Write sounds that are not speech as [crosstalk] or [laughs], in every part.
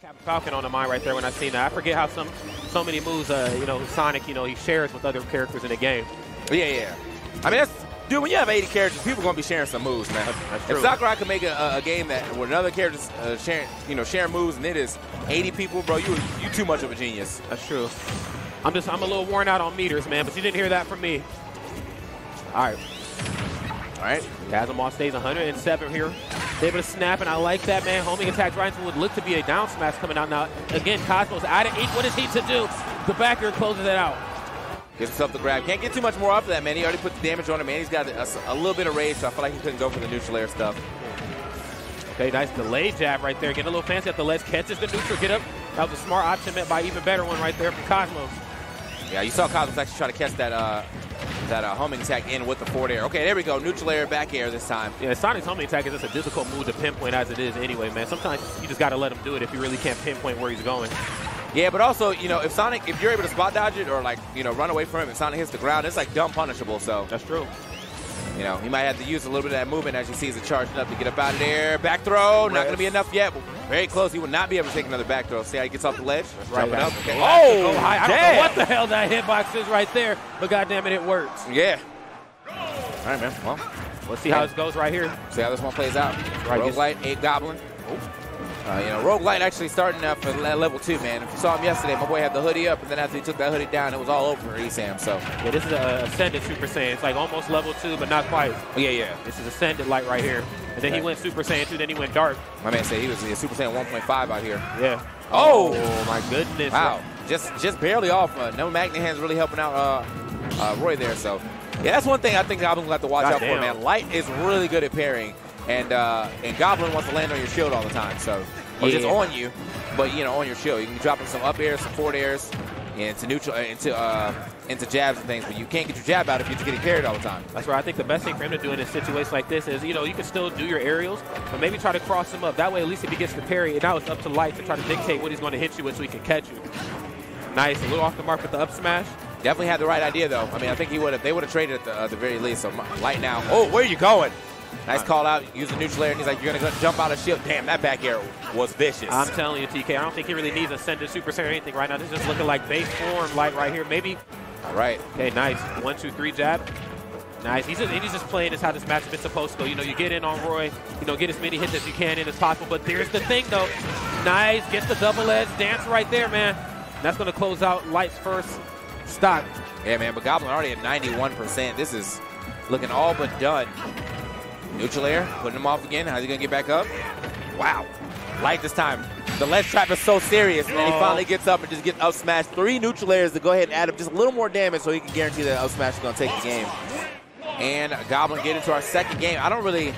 Captain Falcon on the mind right there when I seen that. I forget how some so many moves, uh, you know, Sonic, you know, he shares with other characters in the game. Yeah, yeah. I mean, that's dude. When you have 80 characters, people are gonna be sharing some moves, man. That's- that's if. Sakurai can make a, a game that where another character's uh, sharing, you know, sharing moves, and it is 80 people, bro, you you too much of a genius. That's true. I'm just I'm a little worn out on meters, man, but you didn't hear that from me. All right. All right. Kazimoff stays 107 here. Able to snap, and I like that, man. Homing attack Ryanson would look to be a down smash coming out now. Again, Cosmos out of eight. What is he to do? The backer closes it out. Gets himself the grab. Can't get too much more off of that, man. He already put the damage on him, man. He's got a, a little bit of rage, so I feel like he couldn't go for the neutral air stuff. Okay, nice delay jab right there. Getting a little fancy at the ledge. Catches the neutral. Get up. That was a smart option met by even better one right there from Cosmos. Yeah, you saw Cosmos actually try to catch that uh, that uh, homing attack in with the forward air. Okay, there we go. Neutral air, back air this time. Yeah, Sonic's homing attack is just a difficult move to pinpoint as it is anyway, man. Sometimes you just got to let him do it if you really can't pinpoint where he's going. Yeah, but also, you know, if Sonic, if you're able to spot dodge it or like, you know, run away from him and Sonic hits the ground, it's like dumb punishable. So, That's true. you know, he might have to use a little bit of that movement as he sees it charging up to get up out of there. Back throw, not going to be enough yet. Very close. He will not be able to take another back throw. See how he gets off the ledge? Jumping up. Okay. Oh, Oh, high. I don't damn. know what the hell that hitbox is right there, but goddamn it, it works. Yeah. All right, man. Well, Let's see how this goes right here. see how this one plays out. Right, Roguelite, eight goblin. Uh, you know, Rogue Light actually starting up at level two, man. If you saw him yesterday, my boy had the hoodie up, and then after he took that hoodie down, it was all over for Esam. So, Yeah, this is a Ascended Super Saiyan. It's like almost level two, but not quite. yeah, yeah. This is Ascended Light right here. And then he went Super Saiyan 2, then he went Dark. My man said he was a Super Saiyan 1.5 out here. Yeah. Oh! oh my goodness. Wow, just just barely off. Uh, no Magnet Hands really helping out uh, uh, Roy there. So, yeah, that's one thing I think Goblin will have to watch out for, man. Light is really good at parrying, and uh, and Goblin wants to land on your shield all the time. So, or just on you, but you know, on your shield. You can drop in some up airs, some forward airs, into neutral, uh, into uh, into jabs and things. But you can't get your jab out if you're just getting carried all the time. That's where I think the best thing for him to do in a situation like this is, you know, you can still do your aerials, but maybe try to cross him up. That way, at least if he gets the parry, now it's up to Light to try to dictate what he's going to hit you with so he can catch you. Nice. A little off the mark with the up smash. Definitely had the right idea though. I mean, I think he would have. They would have traded at the, uh, the very least. So Light now. Oh, where are you going? Nice call out. Use the neutral air, and he's like, "You're gonna jump out of shield." Damn, that back air was vicious. I'm telling you, TK, I don't think he really needs a Ascended Super Saiyan or anything right now. This is just looking like base form Light right here. Maybe. All right. Okay, nice. One, two, three jab. Nice. He's just, he's just playing this how this matchup is supposed to go. You know, you get in on Roy, you know, get as many hits as you can in as possible. But there's the thing, though. Nice. Gets the double edge dance right there, man. And that's going to close out Light's first stock. Yeah, man, but Goblin already at 91%. This is looking all but done. Neutral air, putting him off again. How's he going to get back up? Wow. Light this time. The ledge trap is so serious, and then he Oh. finally gets up and just gets up smashed. Three neutral airs to go ahead and add up just a little more damage so he can guarantee that up smash is going to take the game. And Goblin get into our second game. I don't really,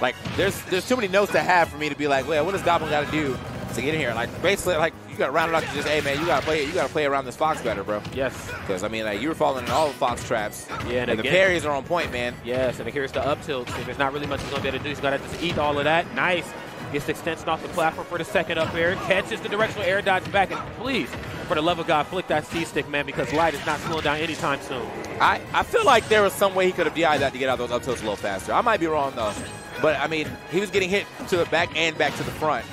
like, there's there's too many notes to have for me to be like, well, what does Goblin got to do to get in here? Like, basically, like, you got to round it up to just, hey, man, you got to play You got to play around this Fox better, bro. Yes. Because, I mean, like, you were falling in all the Fox traps. Yeah, and And the again- parries are on point, man. Yes, and here's the up tilt. So there's not really much he's to be able to do. He's got to just eat all of that. Nice. Gets the extension off the platform for the second up air. Catches the directional air dodge back. And please, for the love of God, flick that C-stick, man, because Light is not slowing down anytime soon. I, I feel like there was some way he could have DI'd that to get out those up tilts a little faster. I might be wrong, though. But, I mean, he was getting hit to the back and back to the front.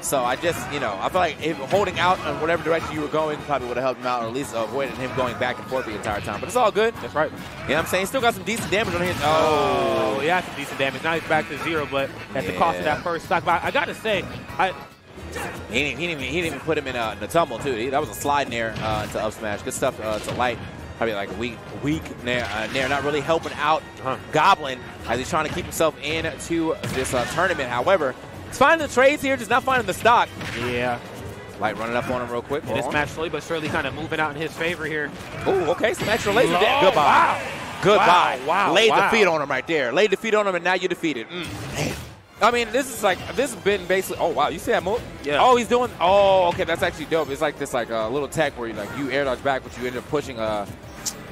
So I just, you know, I feel like if holding out in whatever direction you were going probably would have helped him out, or at least avoided him going back and forth the entire time. But it's all good. That's right. You know what I'm saying? Still got some decent damage on his. Oh, Oh, yeah, some decent damage. Now he's back to zero, but at the cost of that first stock. But I, I got to say, I, He didn't, he didn't, even, he didn't even put him in a, in a tumble, too. He- that was a slide in there uh, to up smash. Good stuff uh, to light. Probably like a weak, weak nair, uh, nair, not really helping out Huh. Goblin as he's trying to keep himself into this uh, tournament. However, he's finding the trades here, just not finding the stock. yeah. Light running up on him real quick. And this match slowly but surely kind of moving out in his favor here. Oh, okay, some extra laser Low. damage. Goodbye. Wow. Goodbye. Wow, wow, Laid wow. defeat on him right there. Laid defeat on him, and now you're defeated. Mm, damn. I mean, this is like this has been basically. Oh wow, you see that move? Yeah. Oh, he's doing. Oh, okay, that's actually dope. It's like this like a uh, little tech where you like you air dodge back, but you end up pushing. Uh,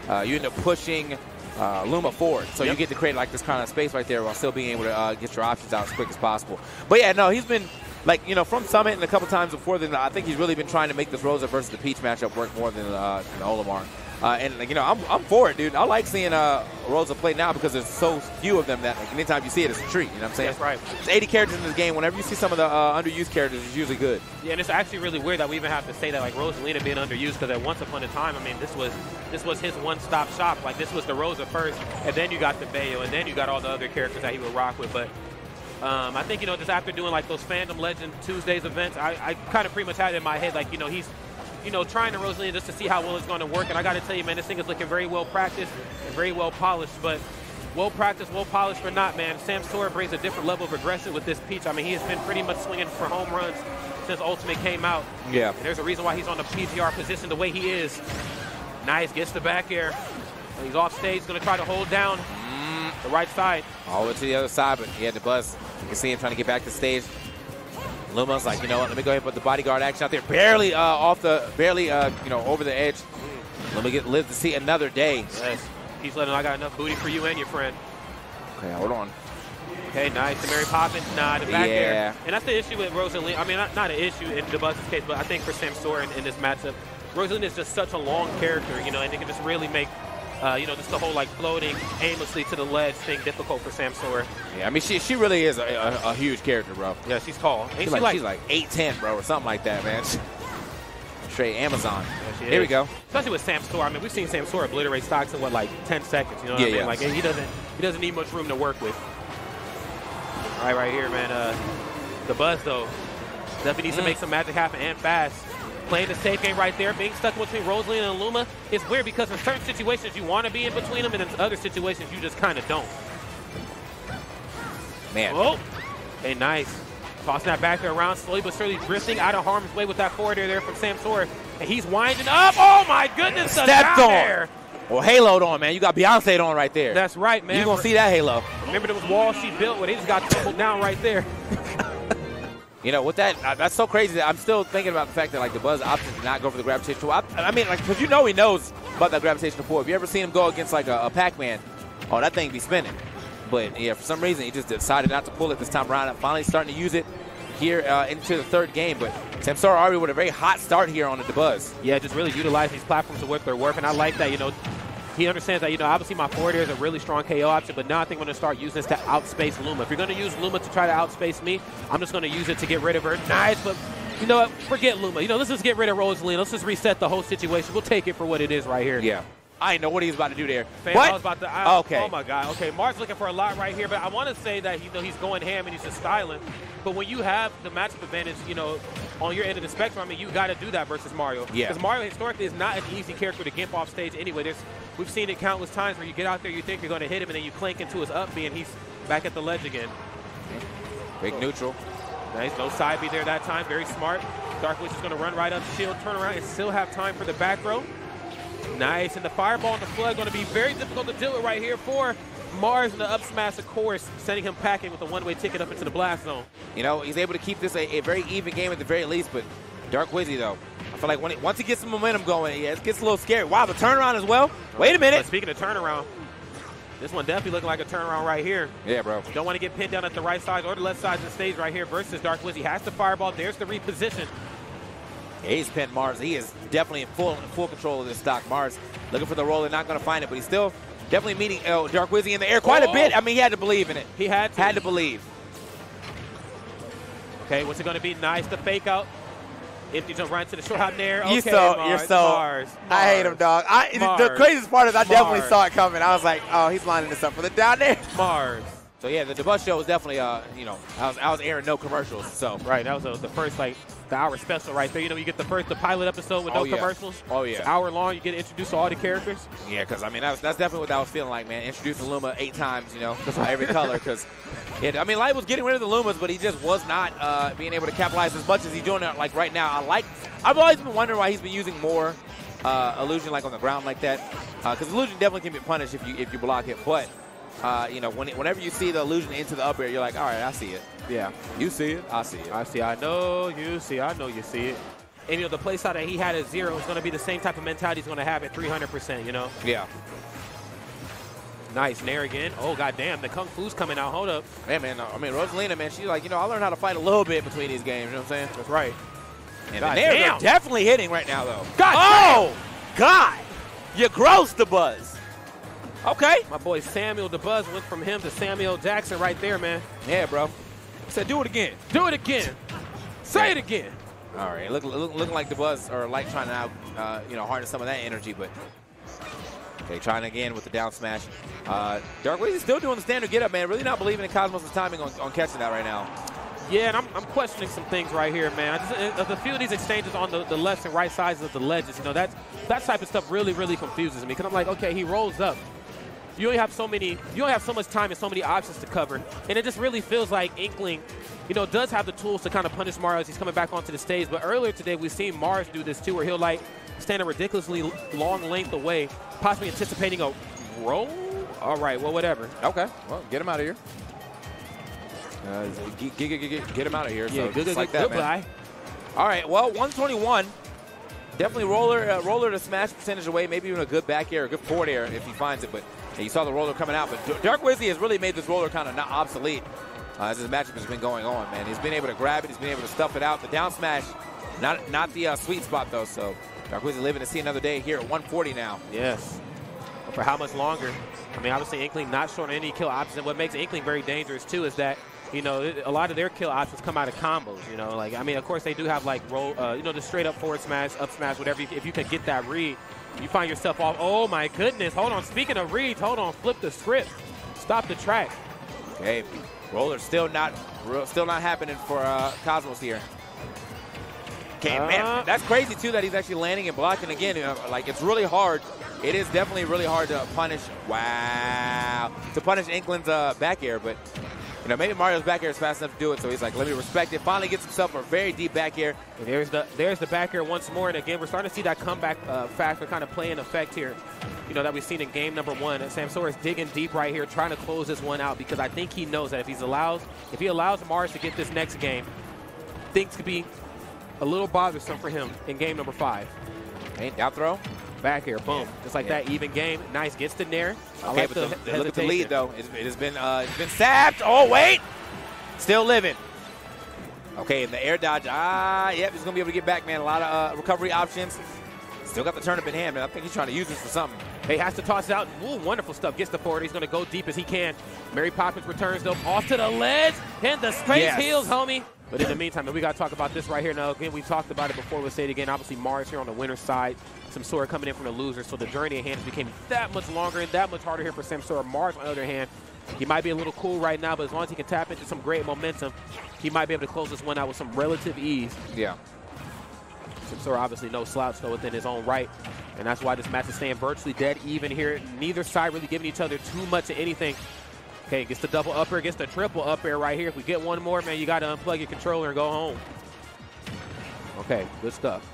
uh, you end up pushing. Uh, Luma forward, so Yep. you get to create like this kind of space right there while still being able to uh, get your options out as quick as possible. But yeah, no, he's been like you know from Summit and a couple times before then. I think he's really been trying to make this Rosa versus the Peach matchup work more than uh, than Olimar. Uh, and like, you know, I'm, I'm for it, dude. I like seeing uh, Rosa play now because there's so few of them that like, anytime you see it, it's a treat. You know what I'm saying? That's right. There's 80 characters in this game. Whenever you see some of the uh, underused characters, it's usually good. Yeah, and it's actually really weird that we even have to say that like Rosalina being underused because at once upon a time, I mean, this was this was his one-stop shop. Like this was the Rosa first, and then you got the Bayo, and then you got all the other characters that he would rock with. But um, I think you know, just after doing like those Fandom Legend Tuesdays events, I, I kind of pretty much had it in my head like you know he's you know, trying to Rosalina just to see how well it's going to work. And I got to tell you, man, this thing is looking very well practiced and very well polished. But well practiced, well polished or not, man, Samsora brings a different level of aggression with this Peach. I mean, he has been pretty much swinging for home runs since Ultimate came out. Yeah. And there's a reason why he's on the PGR position the way he is. Nice, gets the back air. He's off stage, going to try to hold down mm. the right side. All the way to the other side, but he had to buzz. You can see him trying to get back to stage. Luma's like, you know what, let me go ahead and put the bodyguard action out there. Barely uh, off the, barely, uh, you know, over the edge. Let me get live to see another day. Yes. He's letting I got enough booty for you and your friend. Okay, hold on. Okay, nice. The Mary Poppins, nah, the back yeah. air. And that's the issue with Rosalina. I mean, not, not an issue in Dabuz's case, but I think for Samsora in this matchup, Rosalina is just such a long character, you know, and they can just really make uh, you know, just the whole like floating aimlessly to the ledge thing difficult for Samsora. Yeah, I mean, she she really is a, a, a huge character, bro. Yeah, she's tall. She's, she like, like, she's like 8'10", bro, or something like that, man. [laughs] Straight Amazon. Yeah, Here is. we go. Especially with Samsora. I mean, we've seen Samsora obliterate stocks in what, like 10 seconds. You know what yeah, I mean? Yeah. Like he doesn't he doesn't need much room to work with. All right, right here, man. Uh, Dabuz though definitely needs mm. to make some magic happen and fast playing the safe game right there, being stuck between Rosalina and Luma is weird because in certain situations you want to be in between them, and in other situations you just kind of don't. Man. Oh, hey, nice. Tossing that back there around, slowly but surely drifting out of harm's way with that forward air there from Samsora. And he's winding up. Oh, my goodness. Stepped on. There. Well, haloed on, man. You got Beyonce on right there. That's right, man. You're going to see that halo. Remember those walls she built where they just got tumbled down right there. [laughs] You know, with that, uh, that's so crazy that I'm still thinking about the fact that, like, Dabuz opted to not go for the gravitational. I, I mean, like, because you know he knows about that gravitational pull. Have you ever seen him go against, like, a, a Pac-Man? Oh, that thing be spinning. But, yeah, for some reason, he just decided not to pull it this time around. I'm finally starting to use it here uh, into the third game. But Samsora already with a very hot start here on Dabuz. Yeah, just really utilize these platforms to work their work. And I like that, you know, he understands that, you know, obviously my forward air is a really strong KO option, but now I think I'm going to start using this to outspace Luma. If you're going to use Luma to try to outspace me, I'm just going to use it to get rid of her. Nice, but you know what? Forget Luma. You know, let's just get rid of Rosalina. Let's just reset the whole situation. We'll take it for what it is right here. Yeah. I know what he's about to do there. Fam, what? About to. I, okay. Oh my God. Okay, Mark's looking for a lot right here, but I want to say that you know he's going ham and he's just styling. But when you have the matchup advantage, you know, on your end of the spectrum, I mean, you got to do that versus Mario. Yeah. Because Mario historically is not an easy character to gimp off stage anyway. There's, we've seen it countless times where you get out there, you think you're going to hit him, and then you clank into his up B, and he's back at the ledge again. Big neutral. Nice. No side B there that time. Very smart. Dark Wizzy is going to run right up shield, turn around, and still have time for the back row. Nice, and the fireball and the flood going to be very difficult to deal with right here for Marss in the up smash, of course, sending him packing with a one-way ticket up into the blast zone. You know, he's able to keep this a, a very even game at the very least, but Dark Wizzy, though, I feel like when once he gets some momentum going, yeah, it gets a little scary. Wow, the turnaround as well. Wait a minute. But speaking of turnaround, this one definitely looking like a turnaround right here. Yeah, bro. Don't want to get pinned down at the right side or the left side of the stage right here versus Dark Wizzy. Has the fireball. There's the reposition. Yeah, he's pinned Marss. He is definitely in full in full control of this stock. Marss looking for the roll. They're not going to find it, but he's still definitely meeting uh, Dark Wizzy in the air quite oh. a bit. I mean, he had to believe in it. He had to. Had to believe. Okay, what's it going to be? Nice to fake out. Empty jump right to the short hop there. Okay, you saw, Marss, you're so. Marss, Marss, I hate him, dog. I, the craziest part is I definitely saw it coming. I was like, oh, he's lining this up for the down there. [laughs] Marss. So yeah, the debut show was definitely, uh, you know, I was, I was airing no commercials. So right, that was a, the first like the hour special right there. You know, you get the first, the pilot episode with oh, no yeah. commercials. Oh, yeah. It's hour long. You get introduced to all the characters. Yeah, because, I mean, that's, that's definitely what I was feeling like, man. Introducing Luma eight times, you know, every color. Because, [laughs] I mean, Light was getting rid of the Lumas, but he just was not uh, being able to capitalize as much as he's doing it, like, right now. I like, I've always been wondering why he's been using more uh, illusion, like, on the ground like that. Because uh, illusion definitely can be punished if you, if you block it. But, uh, you know, when it, whenever you see the illusion into the up air, you're like, all right, I see it. Yeah. You see it, I see it. I see. I know you see. I know you see it. And, you know, the play style that he had at zero is going to be the same type of mentality he's going to have at 300%, you know? Yeah. Nice. Nair again. Oh, goddamn. The Kung Fu's coming out. Hold up. Man, man. I mean, Rosalina, man, she's like, you know, I learned how to fight a little bit between these games. You know what I'm saying? That's right. And God the Nair, definitely hitting right now, though. God Oh, God. You grossed the Dabuz. Okay. My boy Samuel Dabuz went from him to Samuel Jackson right there, man. Yeah, bro. Said do it again. Do it again. Say it again. All right, look, look, looking like Dabuz or like trying to out, uh, you know, harness some of that energy, but okay, trying again with the down smash. Uh, Dark is still doing the standard get up, man. Really not believing in Cosmos' timing on, on catching that right now. Yeah, and I'm, I'm questioning some things right here, man. I just, uh, the few of these exchanges on the, the left and right sides of the ledges, you know, that that type of stuff really, really confuses me. Because I'm like, okay, he rolls up. You only have so many, you only have so much time and so many options to cover. And it just really feels like Inkling, you know, does have the tools to kind of punish Mario as he's coming back onto the stage. But earlier today, we've seen Marss do this too, where he'll like stand a ridiculously long length away, possibly anticipating a roll. All right, well, whatever. Okay, well, get him out of here. Uh, get, get, get, get, him out of here. Yeah, so good, good, like good, that, goodbye. man. All right, well, 121. Definitely roller uh, roller to smash percentage away, maybe even a good back air, a good forward air if he finds it. But yeah, you saw the roller coming out. But Dark Wizzy has really made this roller kind of not obsolete uh, as his matchup has been going on, man. He's been able to grab it. He's been able to stuff it out. The down smash, not not the uh, sweet spot, though. So Dark Wizzy living to see another day here at 140 now. Yes. But for how much longer? I mean, obviously, Inkling not showing any kill options. And what makes Inkling very dangerous, too, is that you know, a lot of their kill options come out of combos. You know, like I mean, of course they do have like roll, uh, you know, the straight up forward smash, up smash, whatever. If you can get that read, you find yourself off. Oh my goodness! Hold on. Speaking of reads, hold on. Flip the script. Stop the track. Okay, roller still not still not happening for uh, Cosmos here. Okay, uh, man, that's crazy too that he's actually landing and blocking again. Uh, like it's really hard. It is definitely really hard to punish. Wow, to punish Inkling's uh, back air, but you know, maybe Mario's back air is fast enough to do it, so he's like, let me respect it. Finally gets himself a very deep back air. And there's the there's the back air once more, and again, we're starting to see that comeback uh, factor kind of play in effect here. You know, that we've seen in game number one. And Samsora is digging deep right here, trying to close this one out because I think he knows that if he's allows, if he allows Marss to get this next game, things could be a little bothersome for him in game number five. Okay, down throw. Back here, boom. Just like yeah. that, even game. Nice, gets to nair. Okay, like but the, the, look at the lead, though. It, it has been uh, it's been sapped. Oh, wait. Still living. Okay, and the air dodge. Ah, yep, he's going to be able to get back, man. A lot of uh, recovery options. Still got the turnip in hand, man. I think he's trying to use this for something. He has to toss it out. Ooh, wonderful stuff. Gets the forward. He's going to go deep as he can. Mary Poppins returns, though, off to the ledge. And the space yes. heals, homie. But in the meantime, we got to talk about this right here. Now, again, we talked about it before. We'll say it again. Obviously, Marss here on the winner's side. Samsora coming in from the loser. So the journey ahead became that much longer and that much harder here for Sam Samsora. Marss, on the other hand, he might be a little cool right now, but as long as he can tap into some great momentum, he might be able to close this one out with some relative ease. Yeah. Samsora obviously no slouch, though, within his own right. And that's why this match is staying virtually dead even here. Neither side really giving each other too much of anything. Okay, gets the double up air, gets the triple up air right here. If we get one more, man, you got to unplug your controller and go home. Okay, good stuff.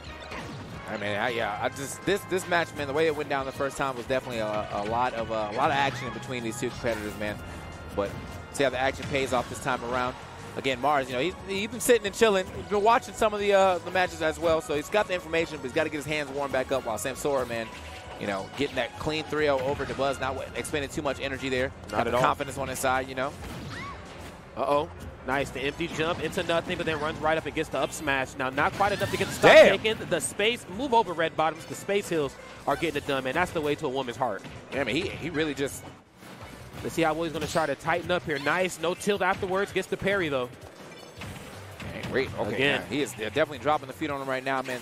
I mean, I, yeah, I just this this match, man, the way it went down the first time was definitely a, a lot of uh, a lot of action in between these two competitors, man. But see how the action pays off this time around. Again, Marss, you know, he's, he's been sitting and chilling. He's been watching some of the uh, the matches as well, so he's got the information, but he's got to get his hands warmed back up. While Sam Samsora, man, you know, getting that clean 3-0 over Dabuz, not expending too much energy there. Not at all. Confidence on his side, you know. Uh-oh. Nice, the empty jump into nothing, but then runs right up and gets the up smash. Now, not quite enough to get the stop Damn. taken. The space, move over red bottoms. The space hills are getting it done, man. That's the way to a woman's heart. Yeah, I mean, he, he really just... Let's see how well he's going to try to tighten up here. Nice, no tilt afterwards. Gets the parry, though. great. Okay, Again. Yeah, he is definitely dropping the feet on him right now, man.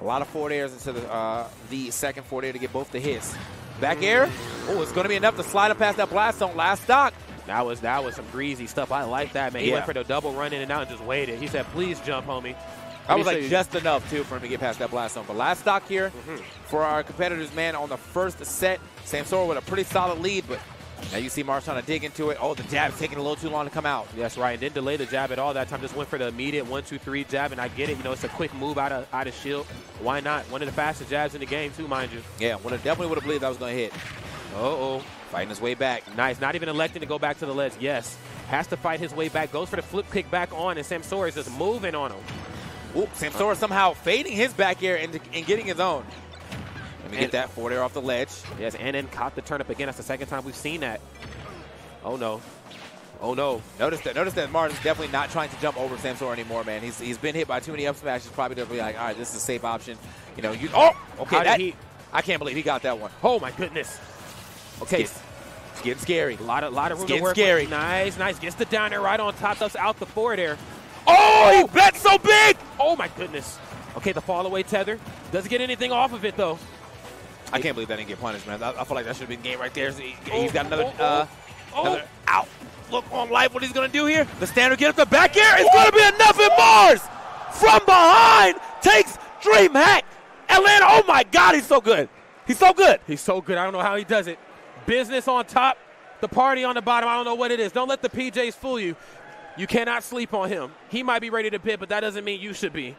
A lot of forward airs into the, uh, the second forward air to get both the hits. Back air. Oh, it's going to be enough to slide up past that blast zone. Last stock. That was that was some greasy stuff. I like that, man. He yeah. went for the double run in and out and just waited. He said, please jump, homie. That was like just enough, too, for him to get past that blast zone. But last stock here mm -hmm. for our competitors, man, on the first set, Samsora with a pretty solid lead, but now you see Marss trying to dig into it. Oh, the jab's taking a little too long to come out. That's right. And didn't delay the jab at all that time. Just went for the immediate one, two, three jab. And I get it. You know, it's a quick move out of out of shield. Why not? One of the fastest jabs in the game, too, mind you. Yeah, would have definitely would have believed that was going to hit. Uh-oh. Fighting his way back. Nice. Not even electing to go back to the ledge. Yes. Has to fight his way back. Goes for the flip kick back on, and Sam Samsora is just moving on him. Oop, Samsora somehow fading his back air and, and getting his own. Let me get that forward air off the ledge. Yes, and then caught the turnip again. That's the second time we've seen that. Oh no. Oh no. Notice that notice that Martin's definitely not trying to jump over Samsora anymore, man. He's he's been hit by too many up smashes, probably be like, all right, this is a safe option. You know, you oh okay. That, he I can't believe he got that one. Oh my goodness. Okay. It's, it's getting scary. A lot of, lot of room to work getting with. scary. Nice, nice. Gets the down there right on top. That's out the forward air. Oh, he oh! bet so big! Oh my goodness. Okay, the fall away tether. Doesn't get anything off of it though. I can't believe that didn't get punished, man. I, I feel like that should have been game right there. He, Oh, has got another, oh, uh, oh. another out. Look on life what he's going to do here. The standard get up the back air. It's going to be enough in Marss. From behind takes DreamHack. Atlanta, oh my God, he's so good. He's so good. He's so good. I don't know how he does it. Business on top, the party on the bottom. I don't know what it is. Don't let the PJs fool you. You cannot sleep on him. He might be ready to pit, but that doesn't mean you should be.